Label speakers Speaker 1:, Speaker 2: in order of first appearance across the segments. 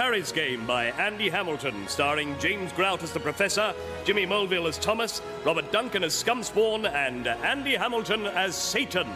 Speaker 1: Harry's Game by Andy Hamilton, starring James Grout as the Professor, Jimmy Mulville as Thomas, Robert Duncan as Scumspawn, and Andy Hamilton as Satan.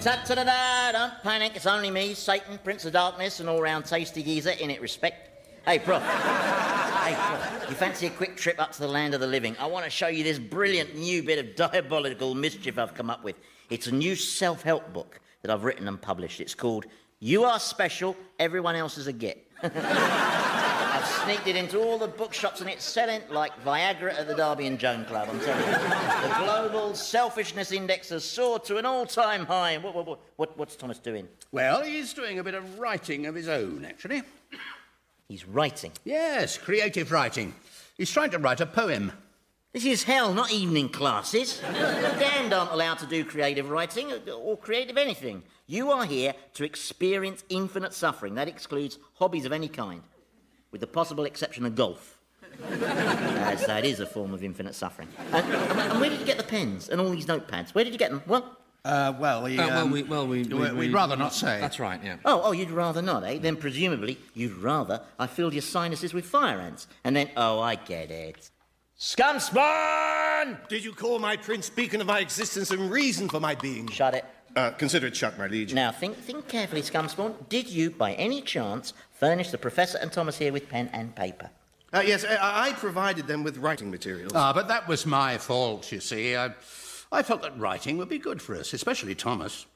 Speaker 2: Ta-ta-da-da, don't panic, it's only me, Satan, Prince of Darkness, and all-round tasty geezer, in it respect. Hey, Prof. hey, you fancy a quick trip up to the land of the living? I want to show you this brilliant new bit of diabolical mischief I've come up with. It's a new self-help book that I've written and published. It's called You Are Special, Everyone Else is a Git. I've sneaked it into all the bookshops and it's selling like Viagra at the Derby and Joan Club, I'm telling you. The global selfishness index has soared to an all-time high. What, what, what, what's Thomas doing?
Speaker 3: Well, he's doing a bit of writing of his own, actually.
Speaker 2: He's writing.
Speaker 3: Yes, creative writing. He's trying to write a poem.
Speaker 2: This is hell, not evening classes. Damned aren't allowed to do creative writing or creative anything. You are here to experience infinite suffering. That excludes hobbies of any kind, with the possible exception of golf. As that is a form of infinite suffering. And, and where did you get the pens and all these notepads? Where did you get them? What?
Speaker 3: Uh, well, we,
Speaker 4: Uh, well,
Speaker 3: um,
Speaker 4: we, well, we, we,
Speaker 3: we- we'd rather not say.
Speaker 4: That's right, yeah.
Speaker 2: Oh, oh, you'd rather not, eh? Then presumably you'd rather I filled your sinuses with fire ants. And then, oh, I get it. Scumspawn!
Speaker 5: Did you call my prince beacon of my existence and reason for my being?
Speaker 2: Shut it.
Speaker 5: Uh, consider it shut, my liege.
Speaker 2: Now, think, think carefully, Scumspawn. Did you, by any chance, furnish the Professor and Thomas here with pen and paper?
Speaker 5: Uh, yes, I, I provided them with writing materials.
Speaker 3: Ah, but that was my fault, you see. I, I felt that writing would be good for us, especially Thomas.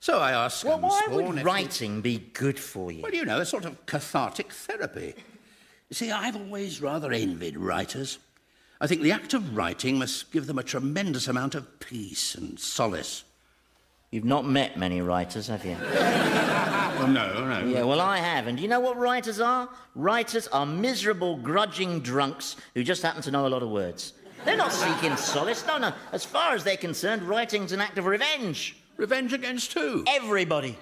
Speaker 3: So I asked
Speaker 2: Well, why would writing be good for you?
Speaker 3: Well, you know, a sort of cathartic therapy. You see, I've always rather envied writers. I think the act of writing must give them a tremendous amount of peace and solace.
Speaker 2: You've not met many writers, have you?
Speaker 3: Well, no, no.
Speaker 2: Yeah, well, I have. And do you know what writers are? Writers are miserable, grudging drunks who just happen to know a lot of words. They're not seeking solace. No, no. As far as they're concerned, writing's an act of revenge.
Speaker 3: Revenge against who?
Speaker 2: Everybody.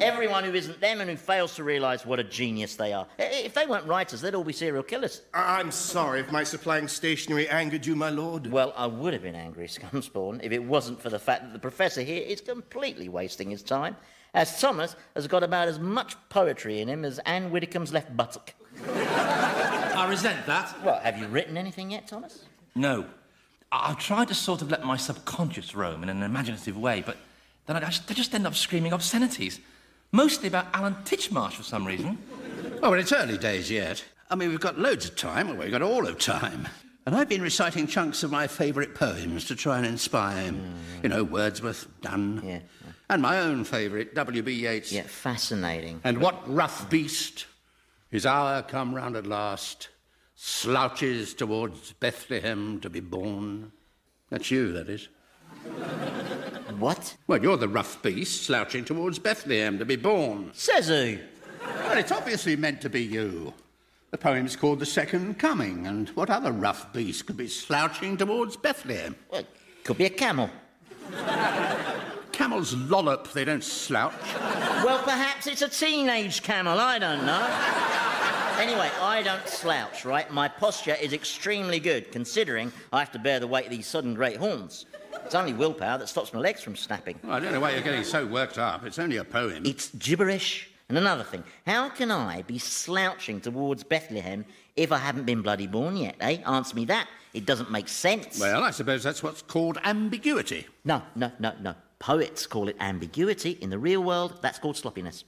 Speaker 2: Everyone who isn't them and who fails to realise what a genius they are. If they weren't writers, they'd all be serial killers.
Speaker 5: I- I'm sorry if my supplying stationery angered you, my lord.
Speaker 2: Well, I would have been angry, Scumspawn, if it wasn't for the fact that the professor here is completely wasting his time, as Thomas has got about as much poetry in him as Anne Widdecombe's left buttock.
Speaker 4: I resent that.
Speaker 2: Well, have you written anything yet, Thomas?
Speaker 4: No. I- I've tried to sort of let my subconscious roam in an imaginative way, but then I just, I just end up screaming obscenities. Mostly about Alan Titchmarsh for some reason.
Speaker 3: Oh, well, it's early days yet. I mean, we've got loads of time. Well, we've got all of time. And I've been reciting chunks of my favourite poems to try and inspire him. You know, Wordsworth, Donne.
Speaker 2: Yeah.
Speaker 3: And my own favourite, W.B. Yeats.
Speaker 2: Yeah, fascinating.
Speaker 3: And what rough beast, his hour come round at last, slouches towards Bethlehem to be born? That's you, that is.
Speaker 2: What?
Speaker 3: Well, you're the rough beast slouching towards Bethlehem to be born.
Speaker 2: Says who?
Speaker 3: Well, it's obviously meant to be you. The poem's called The Second Coming, and what other rough beast could be slouching towards Bethlehem?
Speaker 2: Well, could be a camel.
Speaker 3: Camels lollop, they don't slouch.
Speaker 2: Well, perhaps it's a teenage camel, I don't know. Anyway, I don't slouch, right? My posture is extremely good, considering I have to bear the weight of these sudden great horns. It's only willpower that stops my legs from snapping.
Speaker 3: Well, I don't know why you're getting so worked up. It's only a poem.
Speaker 2: It's gibberish. And another thing, how can I be slouching towards Bethlehem if I haven't been bloody born yet, eh? Answer me that. It doesn't make sense.
Speaker 3: Well, I suppose that's what's called ambiguity.
Speaker 2: No, no, no, no. Poets call it ambiguity. In the real world, that's called sloppiness.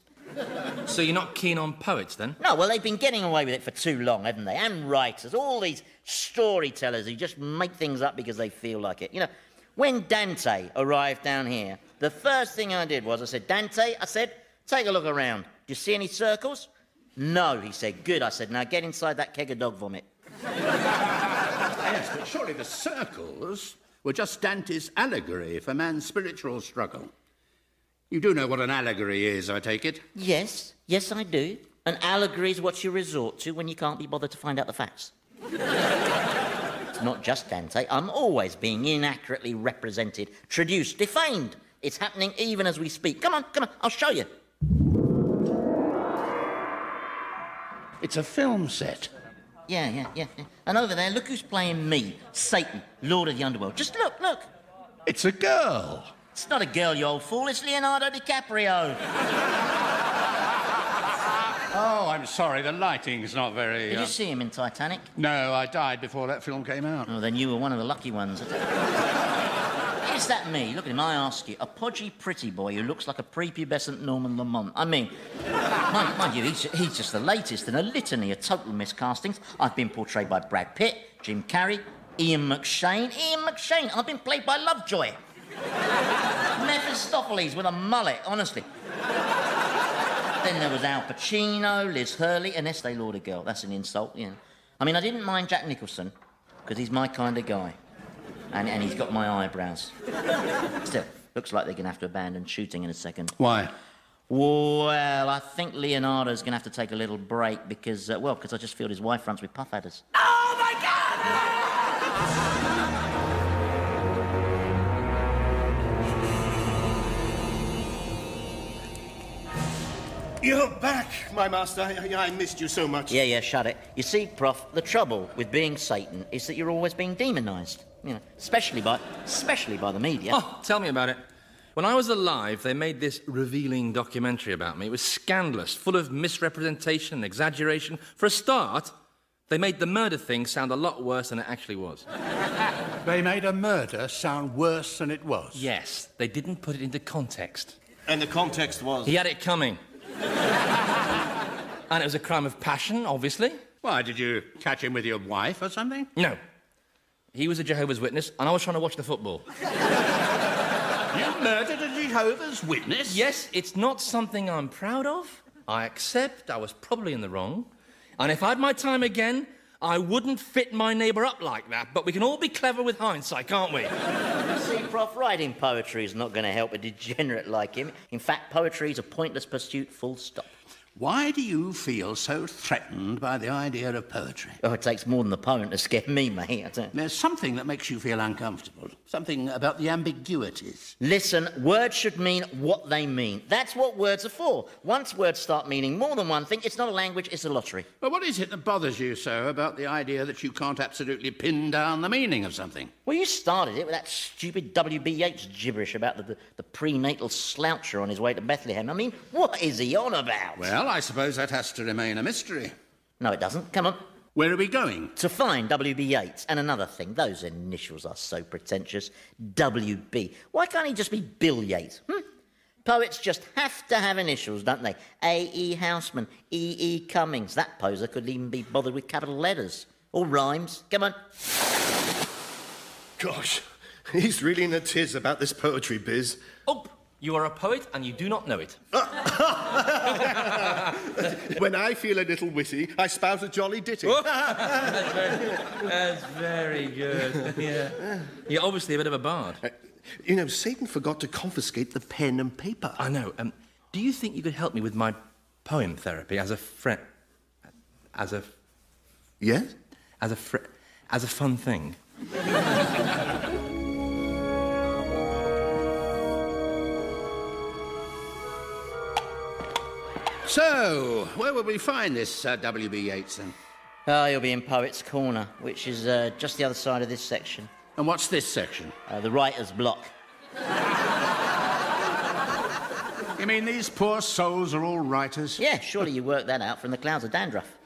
Speaker 4: So you're not keen on poets then?
Speaker 2: No, well, they've been getting away with it for too long, haven't they? And writers, all these storytellers who just make things up because they feel like it. You know, when Dante arrived down here, the first thing I did was I said, Dante, I said, take a look around. Do you see any circles? No, he said. Good. I said, now get inside that keg of dog vomit.
Speaker 3: Yes, but surely the circles were just Dante's allegory for man's spiritual struggle. You do know what an allegory is, I take it?
Speaker 2: Yes, yes, I do. An allegory is what you resort to when you can't be bothered to find out the facts. it's not just Dante. I'm always being inaccurately represented, traduced, defamed. It's happening even as we speak. Come on, come on, I'll show you.
Speaker 3: It's a film set.
Speaker 2: Yeah, yeah, yeah, yeah. And over there, look who's playing me, Satan, Lord of the Underworld. Just look, look.
Speaker 3: It's a girl.
Speaker 2: It's not a girl, you old fool. It's Leonardo DiCaprio.
Speaker 3: Oh, I'm sorry, the lighting's not very.
Speaker 2: Did
Speaker 3: uh,
Speaker 2: you see him in Titanic?
Speaker 3: No, I died before that film came out.
Speaker 2: Oh, then you were one of the lucky ones. Is that me? Look at him, I ask you. A podgy, pretty boy who looks like a prepubescent Norman Lamont. I mean, mind, mind you, he's, he's just the latest in a litany of total miscastings. I've been portrayed by Brad Pitt, Jim Carrey, Ian McShane. Ian McShane, I've been played by Lovejoy. Mephistopheles with a mullet, honestly. then there was Al Pacino, Liz Hurley, and Estee Lauder girl. That's an insult, you know. I mean, I didn't mind Jack Nicholson, because he's my kind of guy. And, and he's got my eyebrows. Still, looks like they're going to have to abandon shooting in a second.
Speaker 3: Why?
Speaker 2: Well, I think Leonardo's going to have to take a little break because, uh, well, because I just feel his wife runs with puff adders.
Speaker 5: You're back, my master. I, I missed you so much.
Speaker 2: Yeah, yeah, shut it. You see, Prof, the trouble with being Satan is that you're always being demonised. You know, especially by, especially by the media.
Speaker 4: Oh, tell me about it. When I was alive, they made this revealing documentary about me. It was scandalous, full of misrepresentation and exaggeration. For a start, they made the murder thing sound a lot worse than it actually was.
Speaker 6: They made a murder sound worse than it was.
Speaker 4: Yes, they didn't put it into context.
Speaker 5: And the context was.
Speaker 4: He had it coming. and it was a crime of passion, obviously.
Speaker 3: Why, did you catch him with your wife or something?
Speaker 4: No. He was a Jehovah's Witness, and I was trying to watch the football.
Speaker 3: You murdered a Jehovah's Witness?
Speaker 4: Yes, it's not something I'm proud of. I accept I was probably in the wrong. And if I had my time again, I wouldn't fit my neighbour up like that. But we can all be clever with hindsight, can't we?
Speaker 2: See, Prof, writing poetry is not going to help a degenerate like him. In fact, poetry is a pointless pursuit, full stop.
Speaker 3: Why do you feel so threatened by the idea of poetry?
Speaker 2: Oh, it takes more than the poem to scare me, mate. I tell you.
Speaker 3: There's something that makes you feel uncomfortable. Something about the ambiguities.
Speaker 2: Listen, words should mean what they mean. That's what words are for. Once words start meaning more than one thing, it's not a language, it's a lottery.
Speaker 3: But what is it that bothers you so about the idea that you can't absolutely pin down the meaning of something?
Speaker 2: Well, you started it with that stupid W.B. Yeats gibberish about the, the, the prenatal sloucher on his way to Bethlehem. I mean, what is he on about?
Speaker 3: Well, I suppose that has to remain a mystery.
Speaker 2: No, it doesn't. Come on.
Speaker 3: Where are we going?
Speaker 2: To find W.B. Yeats. And another thing, those initials are so pretentious. W.B. Why can't he just be Bill Yeats? Hmm? Poets just have to have initials, don't they? A.E. Housman, E.E. E. Cummings. That poser couldn't even be bothered with capital letters. Or rhymes. Come on.
Speaker 5: Gosh, he's really in a tiz about this poetry biz.
Speaker 4: Oh, you are a poet and you do not know it.
Speaker 5: When I feel a little witty, I spout a jolly ditty.
Speaker 4: That's very good. Yeah. You're obviously a bit of a bard.
Speaker 5: You know, Satan forgot to confiscate the pen and paper.
Speaker 4: I know. Um, do you think you could help me with my poem therapy as a friend? As a.
Speaker 5: Yes?
Speaker 4: As a fr- as a fun thing?
Speaker 3: So, where will we find this uh, W.B. Yeats then?
Speaker 2: Oh, you'll be in Poets' Corner, which is uh, just the other side of this section.
Speaker 3: And what's this section?
Speaker 2: Uh, the writer's block.
Speaker 3: You mean these poor souls are all writers?
Speaker 2: Yeah, surely you worked that out from the clouds of dandruff.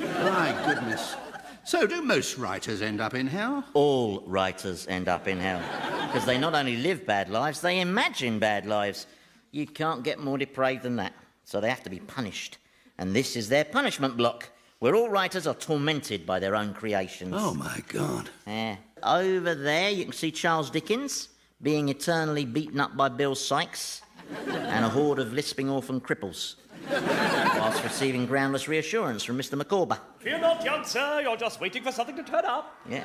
Speaker 3: My goodness. So, do most writers end up in hell?
Speaker 2: All writers end up in hell. Because they not only live bad lives, they imagine bad lives. You can't get more depraved than that. So they have to be punished. And this is their punishment block, where all writers are tormented by their own creations.
Speaker 3: Oh, my God.
Speaker 2: Yeah. Over there, you can see Charles Dickens being eternally beaten up by Bill Sikes and a horde of lisping orphan cripples, whilst receiving groundless reassurance from Mr. Micawber.
Speaker 1: Fear not, young sir, you're just waiting for something to turn up.
Speaker 2: Yeah.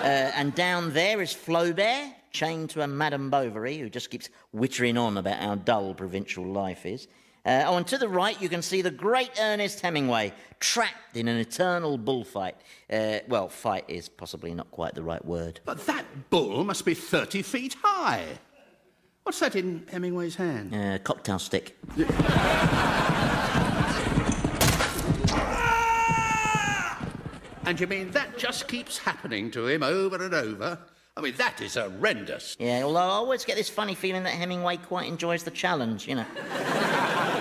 Speaker 2: Uh, and down there is Flaubert, chained to a Madame Bovary, who just keeps whittering on about how dull provincial life is. Uh, oh, and to the right, you can see the great Ernest Hemingway, trapped in an eternal bullfight. Uh, well, fight is possibly not quite the right word.
Speaker 3: But that bull must be 30 feet high. What's that in Hemingway's hand?
Speaker 2: Uh, cocktail stick.
Speaker 3: And you mean that just keeps happening to him over and over? I mean, that is horrendous.
Speaker 2: Yeah, although I always get this funny feeling that Hemingway quite enjoys the challenge, you know.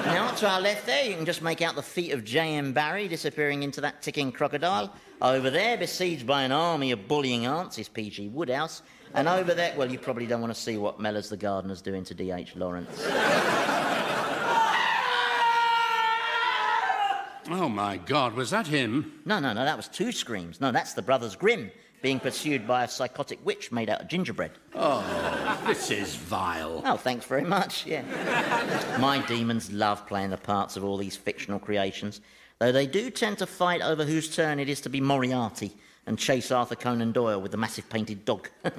Speaker 2: now, to our left there, you can just make out the feet of J.M. Barrie disappearing into that ticking crocodile. Over there, besieged by an army of bullying aunts, is P.G. Wodehouse. And over there, well, you probably don't want to see what Mellors the gardener's doing to D.H. Lawrence.
Speaker 3: Oh, my God, was that him?
Speaker 2: No, no, no, that was two screams. No, that's the Brothers Grimm being pursued by a psychotic witch made out of gingerbread.
Speaker 3: Oh, this is vile.
Speaker 2: Oh, thanks very much, yeah. My demons love playing the parts of all these fictional creations, though they do tend to fight over whose turn it is to be Moriarty and chase Arthur Conan Doyle with the massive painted dog.
Speaker 7: Oi,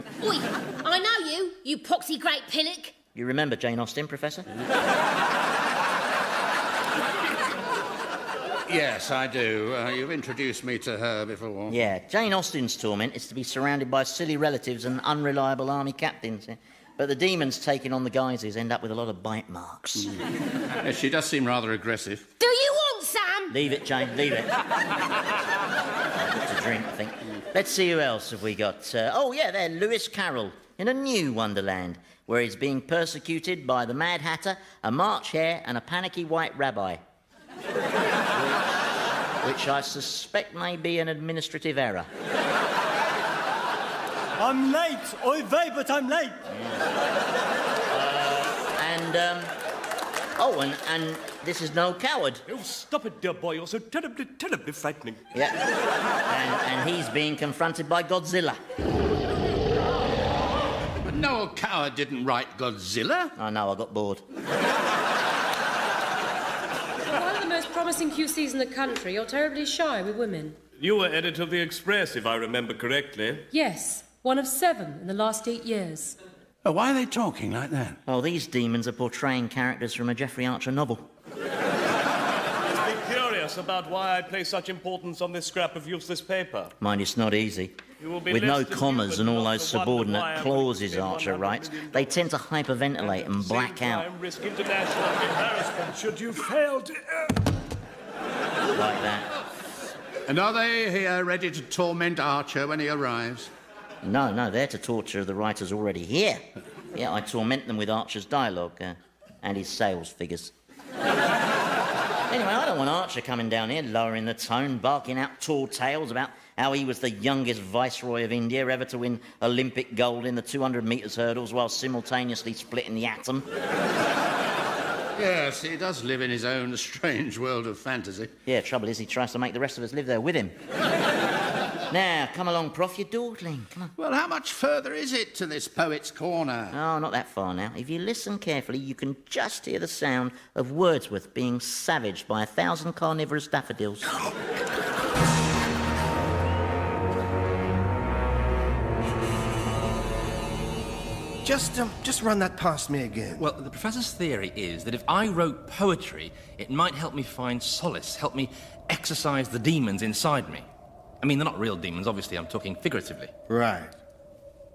Speaker 7: I know you, you poxy great pillock.
Speaker 2: you remember Jane Austen, Professor?
Speaker 3: Yes, I do. Uh, you've introduced me to her before.
Speaker 2: Yeah, Jane Austen's torment is to be surrounded by silly relatives and unreliable army captains. But the demons taking on the guises end up with a lot of bite marks.
Speaker 3: Yes, she does seem rather aggressive.
Speaker 7: Do you want some?
Speaker 2: Leave it, Jane, leave it. to drink, I think. Let's see who else have we got. Uh, oh, yeah, there, Lewis Carroll in a new Wonderland, where he's being persecuted by the Mad Hatter, a March Hare, and a panicky white rabbi. Which I suspect may be an administrative error.
Speaker 8: I'm late. Oy vey, but I'm late.
Speaker 2: And, um, oh, and, and this is Noel Coward.
Speaker 1: Oh, stop it, dear boy. You're so terribly, terribly frightening.
Speaker 2: Yeah. And, and he's being confronted by Godzilla.
Speaker 3: But Noel Coward didn't write Godzilla.
Speaker 2: I know, I got bored.
Speaker 9: One of the most promising QCs in the country. You're terribly shy with women.
Speaker 1: You were editor of the Express, if I remember correctly.
Speaker 9: Yes, one of seven in the last eight years.
Speaker 6: Oh, why are they talking like that?
Speaker 2: Oh, these demons are portraying characters from a Jeffrey Archer novel.
Speaker 1: Be curious about why I place such importance on this scrap of useless paper.
Speaker 2: Mind, it's not easy.
Speaker 1: You will be
Speaker 2: With no commas and all those
Speaker 1: to wonder why
Speaker 2: subordinate clauses Archer writes, they tend to hyperventilate and black
Speaker 1: Same
Speaker 2: out
Speaker 1: time, risk international embarrassment should you fail to.
Speaker 2: Like that.
Speaker 3: And are they here ready to torment Archer when he arrives?
Speaker 2: No, no, they're to torture the writers already here. Yeah, I torment them with Archer's dialogue uh, and his sales figures. anyway, I don't want Archer coming down here, lowering the tone, barking out tall tales about how he was the youngest viceroy of India ever to win Olympic gold in the 200 metres hurdles while simultaneously splitting the atom.
Speaker 3: Yes, he does live in his own strange world of fantasy.
Speaker 2: Yeah, trouble is he tries to make the rest of us live there with him. now, come along, Prof, you're dawdling. Come on.
Speaker 3: Well, how much further is it to this poet's corner?
Speaker 2: Oh, not that far now. If you listen carefully, you can just hear the sound of Wordsworth being savaged by a thousand carnivorous daffodils.
Speaker 5: Just, um, just run that past me again.
Speaker 4: Well, the professor's theory is that if I wrote poetry, it might help me find solace, help me exercise the demons inside me. I mean, they're not real demons, obviously, I'm talking figuratively.
Speaker 5: Right.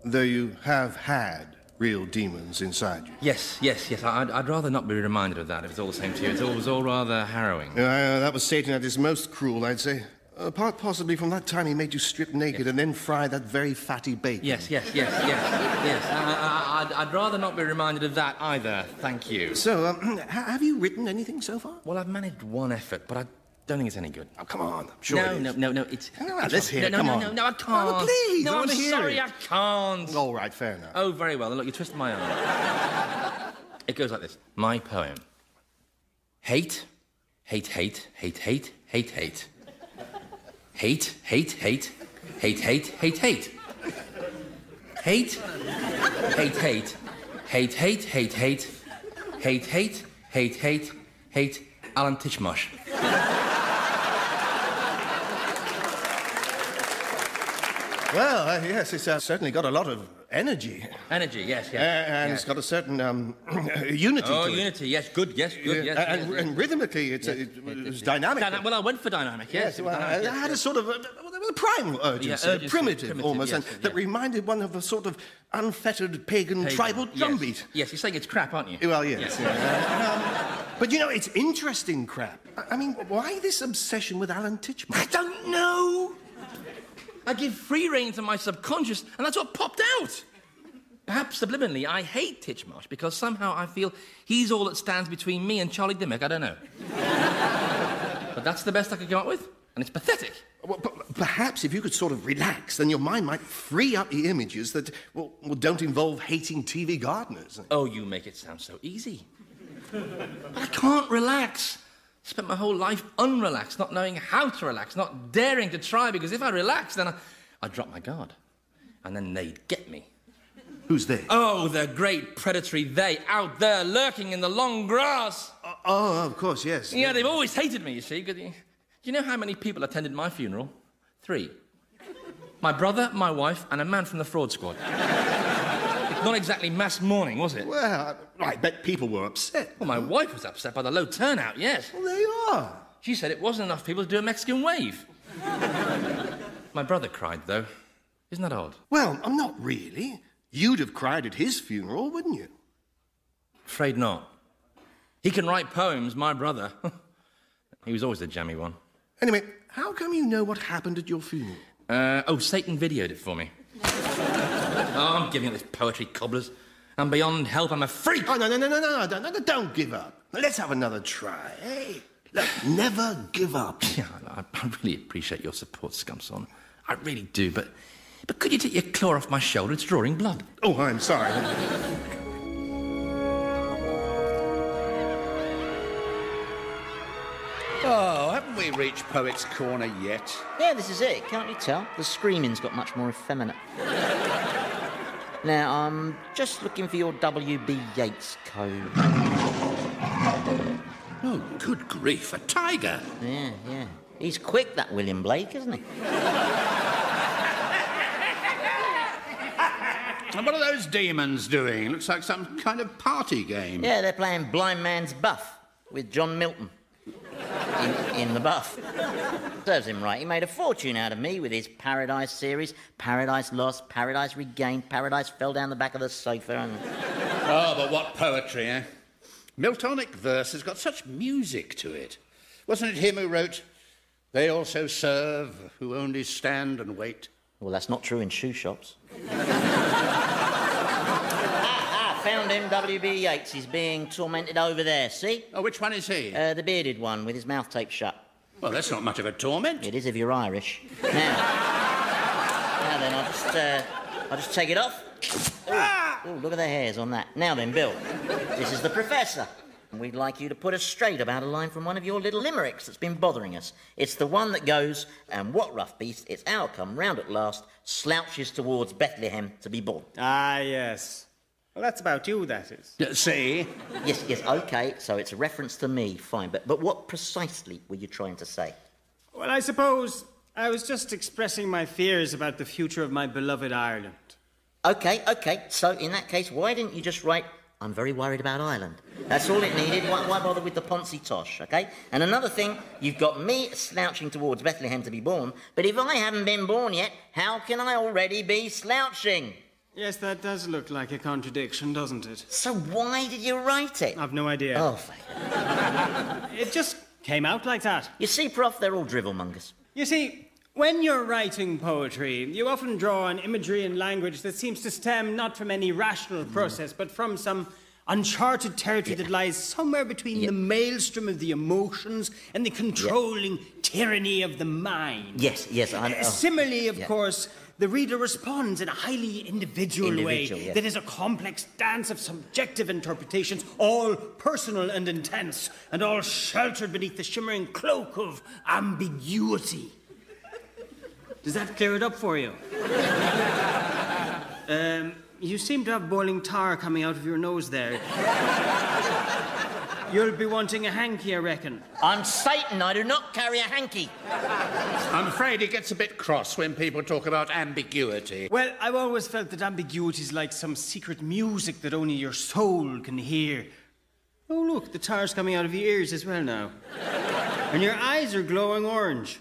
Speaker 5: Though you have had real demons inside you.
Speaker 4: Yes, yes, yes. I'd, I'd rather not be reminded of that if it's all the same to you. It's all, it was all rather harrowing.
Speaker 5: Uh, that was Satan at his most cruel, I'd say. Apart possibly from that time he made you strip naked and then fry that very fatty bacon.
Speaker 4: Yes, yes, yes, yes, yes. I, I'd rather not be reminded of that either. Thank you.
Speaker 5: So, um, have you written anything so far?
Speaker 4: Well, I've managed one effort, but I don't think it's any good.
Speaker 5: Oh, come on. I'm sure
Speaker 4: no, no, no, no. It's.
Speaker 5: No, let's hear it,
Speaker 4: No,
Speaker 5: come
Speaker 4: no,
Speaker 5: on.
Speaker 4: no, no, I can't.
Speaker 5: Oh, please,
Speaker 4: No,
Speaker 5: I hear
Speaker 4: sorry,
Speaker 5: it.
Speaker 4: I can't.
Speaker 5: All right, fair enough.
Speaker 4: Oh, very well. Look, you twisted my arm. it goes like this. My poem. Hate, hate, hate, hate, hate, hate, hate. Hate, hate, hate, hate, hate, hate, hate. Hate, hate, hate, hate, hate, hate, hate, hate, hate, hate, hate, hate, Alan Titchmarsh.
Speaker 5: Well, uh, yes, it's uh, certainly got a lot of energy.
Speaker 4: Energy, yes,
Speaker 5: Uh,
Speaker 4: yes.
Speaker 5: and
Speaker 4: yes.
Speaker 5: it's got a certain um, unity
Speaker 4: Oh,
Speaker 5: to it.
Speaker 4: unity, yes, good, yes, good, yes.
Speaker 5: and,
Speaker 4: yes, yes.
Speaker 5: and rhythmically, it's, uh, it, dynamic.
Speaker 4: Dyna- well, I went for dynamic, yes.
Speaker 5: Yes, well,
Speaker 4: dynamic, yes,
Speaker 5: had a sort of a, a primal urgency,
Speaker 4: Yeah, urgency,
Speaker 5: primitive,
Speaker 4: primitive,
Speaker 5: almost,
Speaker 4: yes,
Speaker 5: and that reminded one of a sort of unfettered pagan,
Speaker 4: Pagan,
Speaker 5: tribal drumbeat.
Speaker 4: Yes, you're saying it's crap, aren't you?
Speaker 5: Well, yes. yeah. Um, but you know, it's interesting crap. I- I mean, why this obsession with Alan Titchmarsh?
Speaker 8: I don't know.
Speaker 4: I give free rein to my subconscious, and that's what popped out. Perhaps subliminally, I hate Titchmarsh because somehow I feel he's all that stands between me and Charlie Dimmock. I don't know. but that's the best I could come up with, and it's pathetic.
Speaker 5: Well, perhaps if you could sort of relax, then your mind might free up the images that well, well, don't involve hating TV gardeners.
Speaker 4: Oh, you make it sound so easy. but I can't relax. Spent my whole life unrelaxed, not knowing how to relax, not daring to try, because if I relax, then I, I'd drop my guard. And then they'd get me.
Speaker 5: Who's they?
Speaker 4: Oh, the great predatory they out there lurking in the long grass.
Speaker 5: Oh, oh, of course, yes.
Speaker 4: Yeah, they've always hated me, you see. Do you know how many people attended my funeral? Three. My brother, my wife, and a man from the fraud squad. Not exactly mass mourning, was it?
Speaker 5: Well, I bet people were upset.
Speaker 4: Well, my wife was upset by the low turnout, yes.
Speaker 5: Well, there you are.
Speaker 4: She said it wasn't enough people to do a Mexican wave. my brother cried, though. Isn't that odd?
Speaker 5: Well, I'm not really. You'd have cried at his funeral, wouldn't you?
Speaker 4: Afraid not. He can write poems, my brother. he was always the jammy one.
Speaker 5: Anyway, how come you know what happened at your funeral?
Speaker 4: Uh, oh, Satan videoed it for me. Oh, I'm giving up this poetry, cobblers. I'm beyond help. I'm a freak.
Speaker 5: Oh, no, no, no, no, no, don't, no, don't give up. Let's have another try. Hey, look, never give up.
Speaker 4: Yeah, I, I really appreciate your support, Scumspawn. I really do, but but could you take your claw off my shoulder? It's drawing blood.
Speaker 5: Oh, I'm sorry.
Speaker 3: Oh, haven't we reached Poets' Corner yet?
Speaker 2: Yeah, this is it. Can't you tell? The screaming's got much more effeminate. Now, I'm just looking for your W.B. Yeats code.
Speaker 3: Oh, good grief, a tiger.
Speaker 2: Yeah, yeah. He's quick, that William Blake, isn't he?
Speaker 3: And what are those demons doing? Looks like some kind of party game.
Speaker 2: Yeah, they're playing Blind Man's Buff with John Milton. In, in the buff. Serves him right. He made a fortune out of me with his Paradise series Paradise Lost, Paradise Regained, Paradise Fell Down the Back of the Sofa. And...
Speaker 3: Oh, but what poetry, eh? Miltonic verse has got such music to it. Wasn't it him who wrote, They also serve who only stand and wait?
Speaker 2: Well, that's not true in shoe shops. ah, ah, found him, W.B. Yeats. He's being tormented over there, see?
Speaker 3: Oh, which one is he?
Speaker 2: Uh, the bearded one with his mouth taped shut.
Speaker 3: well, that's not much of a torment.
Speaker 2: It is if you're Irish. Now, now then, I'll just, uh, I'll just take it off. Oh, look at the hairs on that. Now then, Bill, this is the professor. We'd like you to put us straight about a line from one of your little limericks that's been bothering us. It's the one that goes, and what rough beast, it's our come round at last, slouches towards Bethlehem to be born.
Speaker 8: Ah, yes. Well, that's about you, that is.
Speaker 3: Uh, See?
Speaker 2: Yes, yes, okay, so it's a reference to me, fine. But, but what precisely were you trying to say?
Speaker 8: Well, I suppose I was just expressing my fears about the future of my beloved Ireland.
Speaker 2: Okay, okay. So in that case, why didn't you just write, I'm very worried about Ireland? That's all it needed. Why, why bother with the Ponzi tosh, okay? And another thing, you've got me slouching towards Bethlehem to be born, but if I haven't been born yet, how can I already be slouching?
Speaker 8: Yes, that does look like a contradiction, doesn't it?
Speaker 2: So why did you write it?
Speaker 8: I've no idea.
Speaker 2: Oh, thank
Speaker 8: It just came out like that.
Speaker 2: You see, Prof, they're all drivelmongers.
Speaker 8: You see, when you're writing poetry, you often draw on imagery and language that seems to stem not from any rational process, but from some uncharted territory that lies somewhere between the maelstrom of the emotions and the controlling tyranny of the mind.
Speaker 2: Yes, yes, I know.
Speaker 8: Uh, Similarly, of
Speaker 2: Yeah.
Speaker 8: course, the reader responds in a highly individual,
Speaker 2: Individual,
Speaker 8: way
Speaker 2: yes.
Speaker 8: that is a complex dance of subjective interpretations, all personal and intense, and all sheltered beneath the shimmering cloak of ambiguity. Does that clear it up for you? um, you seem to have boiling tar coming out of your nose there. You'll be wanting a hanky, I reckon.
Speaker 2: I'm Satan, I do not carry a hanky.
Speaker 3: I'm afraid he gets a bit cross when people talk about ambiguity.
Speaker 8: Well, I've always felt that ambiguity is like some secret music that only your soul can hear. Oh, look, the tar's coming out of your ears as well now. and your eyes are glowing orange.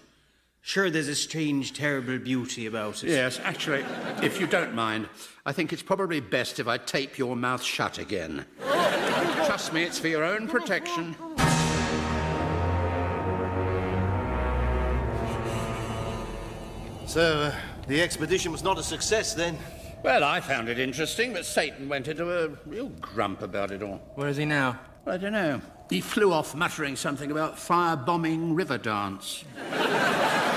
Speaker 8: Sure, there's a strange, terrible beauty about it.
Speaker 3: Yes, actually, if you don't mind, I think it's probably best if I tape your mouth shut again. Trust me, it's for your own protection.
Speaker 5: So, uh, The expedition was not a success then.
Speaker 3: Well, I found it interesting, but Satan went into a real grump about it all.
Speaker 4: Where is he now?
Speaker 3: I don't know. He flew off muttering something about firebombing Riverdance.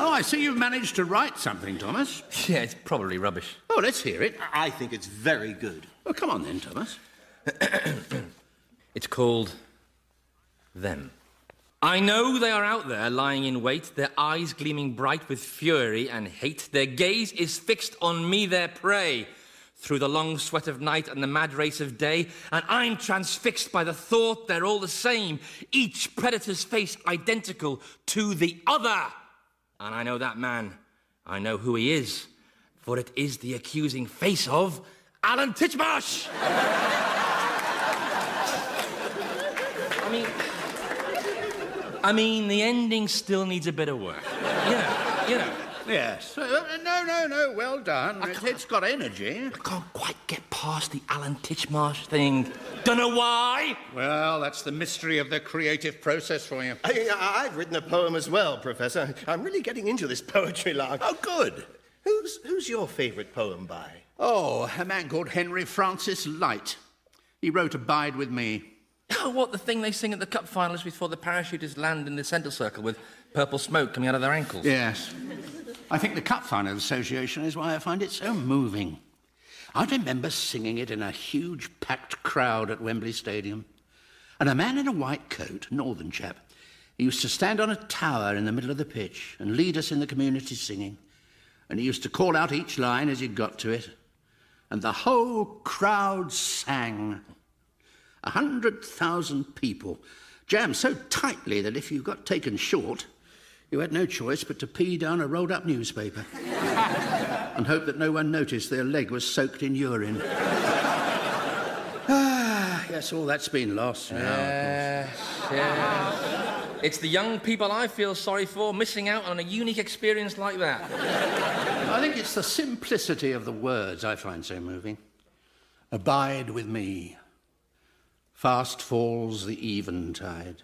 Speaker 3: oh, I see you've managed to write something, Thomas.
Speaker 4: Yeah, it's probably rubbish.
Speaker 3: Oh, let's hear it.
Speaker 5: I think it's very good.
Speaker 3: Oh, come on then, Thomas.
Speaker 4: It's called Them. I know they are out there lying in wait, their eyes gleaming bright with fury and hate. Their gaze is fixed on me, their prey, through the long sweat of night and the mad race of day. And I'm transfixed by the thought they're all the same, each predator's face identical to the other. And I know that man. I know who he is, for it is the accusing face of Alan Titchmarsh. I mean, I mean, the ending still needs a bit of work. You know, you know.
Speaker 3: Yes. Uh, no, no, no. Well done. It, it's got energy.
Speaker 4: I can't quite get past the Alan Titchmarsh thing. Don't know why.
Speaker 3: Well, that's the mystery of the creative process for you.
Speaker 5: I, have written a poem as well, Professor. I'm really getting into this poetry lark.
Speaker 3: Oh, good.
Speaker 5: Who's, who's your favourite poem by?
Speaker 3: Oh, a man called Henry Francis Lyte. He wrote Abide with Me.
Speaker 4: Oh, what, the thing they sing at the cup finals before the parachutists land in the centre circle with purple smoke coming out of their ankles?
Speaker 3: Yes. I think the Cup Final Association is why I find it so moving. I remember singing it in a huge packed crowd at Wembley Stadium. And a man in a white coat, northern chap, he used to stand on a tower in the middle of the pitch and lead us in the community singing. And he used to call out each line as he got to it. And the whole crowd sang. A hundred thousand people, jammed so tightly that if you got taken short, you had no choice but to pee down a rolled up newspaper and hope that no one noticed their leg was soaked in urine. ah, yes, all that's been lost now.
Speaker 4: Yes, yes. It's the young people I feel sorry for missing out on a unique experience like that.
Speaker 3: I think it's the simplicity of the words I find so moving. Abide with me. Fast falls the eventide.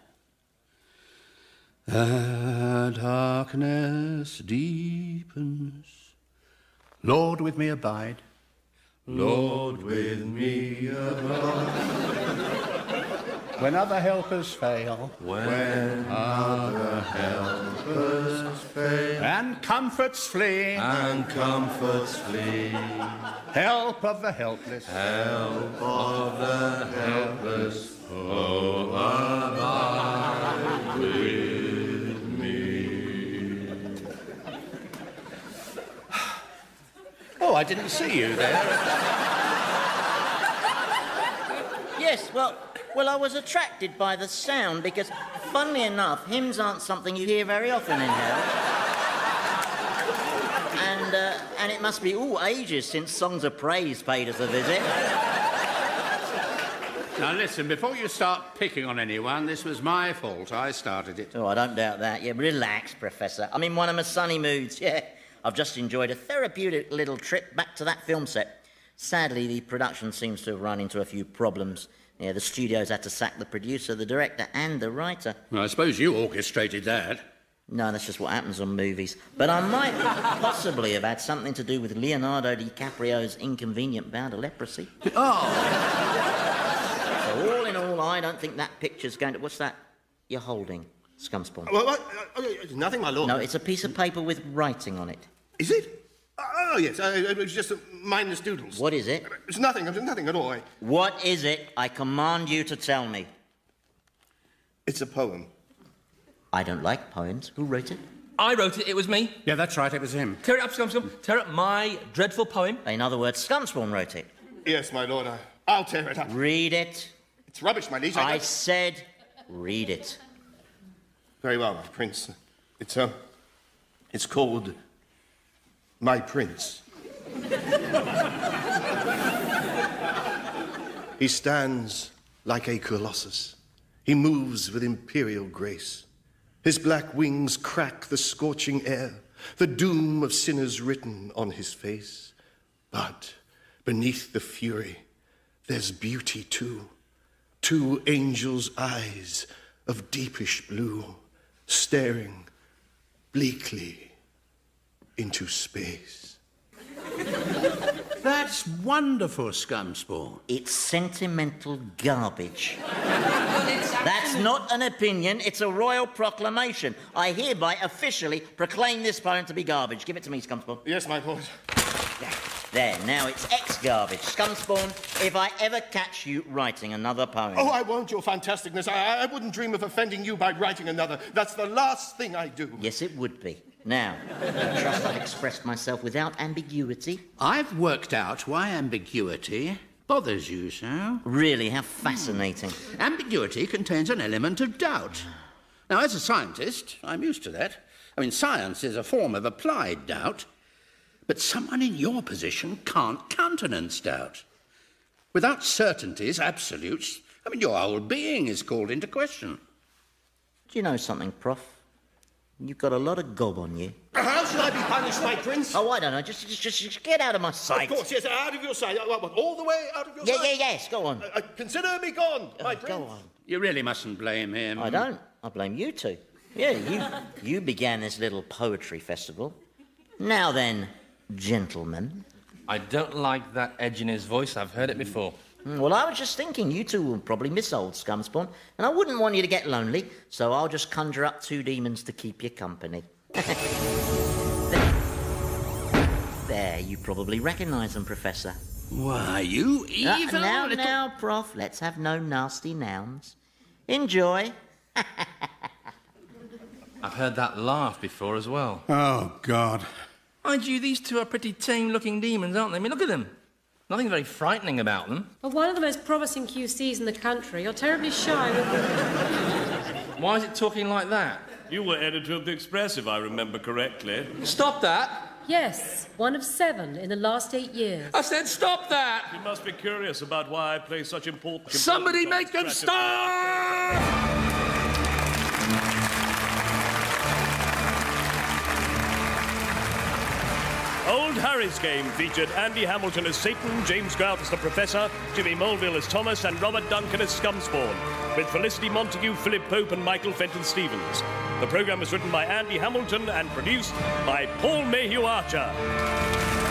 Speaker 3: The darkness deepens. Lord, with me abide.
Speaker 6: Lord, with me abide. when other helpers fail.
Speaker 4: When
Speaker 6: other helpers fail. And comforts flee.
Speaker 4: And comforts flee.
Speaker 6: Help of the helpless.
Speaker 4: Help of the helpless. Oh, abide
Speaker 3: I didn't see you there.
Speaker 2: Yes, well, well, I was attracted by the sound because, funnily enough, hymns aren't something you hear very often in here. And, uh, and it must be all ages since songs of praise paid us a visit.
Speaker 3: Now, listen, before you start picking on anyone, this was my fault. I started it.
Speaker 2: Oh, I don't doubt that. Yeah, relax, Professor. I'm in one of my sunny moods. Yeah, I've just enjoyed a therapeutic little trip back to that film set. Sadly, the production seems to have run into a few problems. Yeah, the studios had to sack the producer, the director, and the writer.
Speaker 3: Well, I suppose you orchestrated that.
Speaker 2: No, that's just what happens on movies. But I might possibly have had something to do with Leonardo DiCaprio's inconvenient bout of leprosy.
Speaker 3: Oh!
Speaker 2: So, all in all, I don't think that picture's going to. What's that you're holding, Scumspawn?
Speaker 5: Well, what? Uh, uh, nothing, my lord.
Speaker 2: No, it's a piece of paper with writing on it.
Speaker 5: Is it? Oh, yes. Uh, it was just uh, mindless doodles.
Speaker 2: What is it?
Speaker 5: It's nothing. It's nothing at all. I...
Speaker 2: What is it? I command you to tell me.
Speaker 5: It's a poem.
Speaker 2: I don't like poems. Who wrote it?
Speaker 4: I wrote it, it was me.
Speaker 6: Yeah, that's right, it was him.
Speaker 4: Tear it up, Scum Scum. Tear up my dreadful poem.
Speaker 2: In other words, Scumspawn wrote it.
Speaker 5: Yes, my lord. I... I'll tear it up.
Speaker 2: Read it.
Speaker 5: It's rubbish, my liege.
Speaker 2: I
Speaker 5: don't-
Speaker 2: said, read it.
Speaker 5: Very well, my prince. It's uh, it's called My Prince. he stands like a colossus. He moves with imperial grace. His black wings crack the scorching air, the doom of sinners written on his face. But beneath the fury, there's beauty too. Two angels' eyes of deepish blue, staring bleakly into space.
Speaker 3: That's wonderful, Scumspawn.
Speaker 2: It's sentimental garbage. That's not an opinion, it's a royal proclamation. I hereby officially proclaim this poem to be garbage. Give it to me, Scumspawn.
Speaker 5: Yes, my lord.
Speaker 2: There, there, now it's ex garbage. Scumspawn, if I ever catch you writing another poem.
Speaker 5: Oh, I won't, your fantasticness. I, I wouldn't dream of offending you by writing another. That's the last thing I do.
Speaker 2: Yes, it would be. Now, I trust I've expressed myself without ambiguity.
Speaker 3: I've worked out why ambiguity bothers you so.
Speaker 2: Really, how fascinating. Hmm.
Speaker 3: Ambiguity contains an element of doubt. Now, as a scientist, I'm used to that. I mean, science is a form of applied doubt. But someone in your position can't countenance doubt. Without certainties, absolutes, I mean, your whole being is called into question.
Speaker 2: Do you know something, Prof? You've got a lot of gob on you.
Speaker 5: How should I be punished, my prince?
Speaker 2: Oh, I don't know. Just, just, just, just get out of my sight.
Speaker 5: Of course, yes, out of your sight. Uh, what, all the way out of your
Speaker 2: Yeah,
Speaker 5: sight?
Speaker 2: yeah, yes. Go on.
Speaker 5: Uh, consider me gone, my
Speaker 2: Oh,
Speaker 5: prince.
Speaker 2: go on.
Speaker 3: You really mustn't blame him.
Speaker 2: I don't. I blame you two. Yeah, you, you began this little poetry festival. Now then, gentlemen.
Speaker 4: I don't like that edge in his voice. I've heard it before.
Speaker 2: Mm, Well, I was just thinking you two will probably miss old Scumspawn, and I wouldn't want you to get lonely, so I'll just conjure up two demons to keep you company. there. there, you probably recognise them, Professor.
Speaker 3: Why, you
Speaker 2: Uh,
Speaker 3: evil
Speaker 2: now,
Speaker 3: little...
Speaker 2: now, Prof, let's have no nasty nouns. Enjoy.
Speaker 4: I've heard that laugh before as well.
Speaker 6: Oh, God.
Speaker 4: Mind you, these two are pretty tame looking demons, aren't they? I mean, look at them. Nothing very frightening about them.
Speaker 9: Well, one of the most promising QCs in the country. You're terribly shy with
Speaker 4: Why is it talking like that?
Speaker 1: You were editor of the Express, if I remember correctly.
Speaker 4: Stop that!
Speaker 9: Yes, one of seven in the last eight years.
Speaker 4: I said stop that!
Speaker 1: You must be curious about why I play such important.
Speaker 4: Somebody make them stop!
Speaker 1: Old Harry's game featured Andy Hamilton as Satan, James Grout as the Professor, Jimmy Mulville as Thomas, and Robert Duncan as Scumspawn, with Felicity Montagu, Philip Pope, and Michael Fenton Stevens. The programme was written by Andy Hamilton and produced by Paul Mayhew Archer.